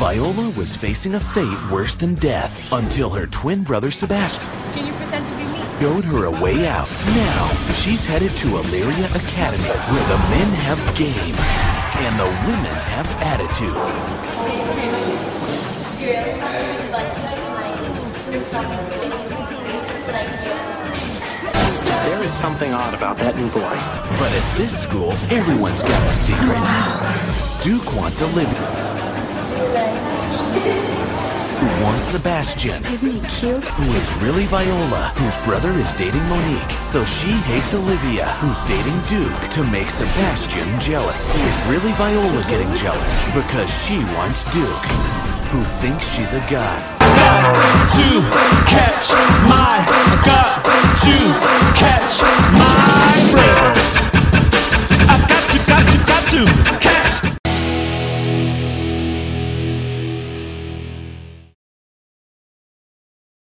Viola was facing a fate worse than death until her twin brother Sebastian Can you pretend to be me? showed her a way out. Now, she's headed to Illyria Academy, where the men have game and the women have attitude. There is something odd about that new boy. But at this school, everyone's got a secret. Ah. Duke wants Olivia. Who wants Sebastian? Isn't he cute? Who is really Viola, whose brother is dating Monique. So she hates Olivia, who's dating Duke, to make Sebastian jealous. Is really Viola getting jealous because she wants Duke, who thinks she's a god? to catch my god.